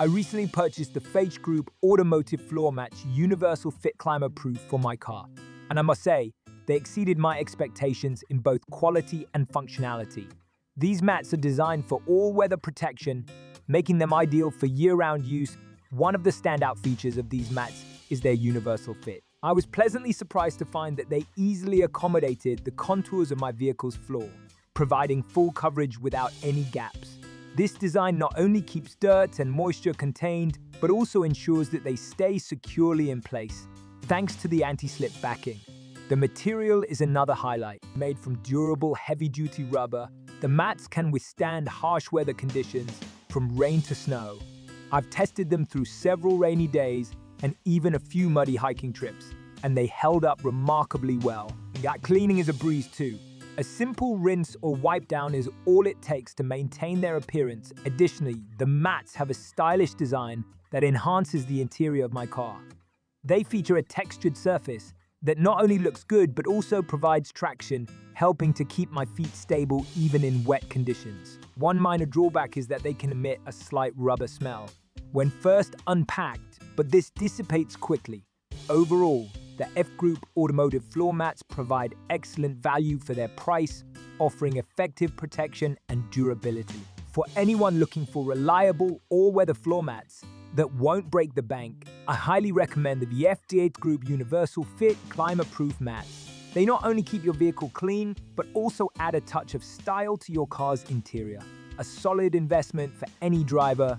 I recently purchased the FH Group Automotive Floor Mats Universal Fit Climaproof for my car. And I must say, they exceeded my expectations in both quality and functionality. These mats are designed for all-weather protection, making them ideal for year-round use. One of the standout features of these mats is their universal fit. I was pleasantly surprised to find that they easily accommodated the contours of my vehicle's floor, providing full coverage without any gaps. This design not only keeps dirt and moisture contained, but also ensures that they stay securely in place, thanks to the anti-slip backing. The material is another highlight. Made from durable, heavy-duty rubber, the mats can withstand harsh weather conditions, from rain to snow. I've tested them through several rainy days and even a few muddy hiking trips, and they held up remarkably well. That cleaning is a breeze too. A simple rinse or wipe down is all it takes to maintain their appearance. Additionally, the mats have a stylish design that enhances the interior of my car. They feature a textured surface that not only looks good but also provides traction, helping to keep my feet stable even in wet conditions. One minor drawback is that they can emit a slight rubber smell when first unpacked, but this dissipates quickly. Overall, the FH Group automotive floor mats provide excellent value for their price, offering effective protection and durability. For anyone looking for reliable all-weather floor mats that won't break the bank, I highly recommend the FH Group Universal Fit Climaproof mats. They not only keep your vehicle clean, but also add a touch of style to your car's interior. A solid investment for any driver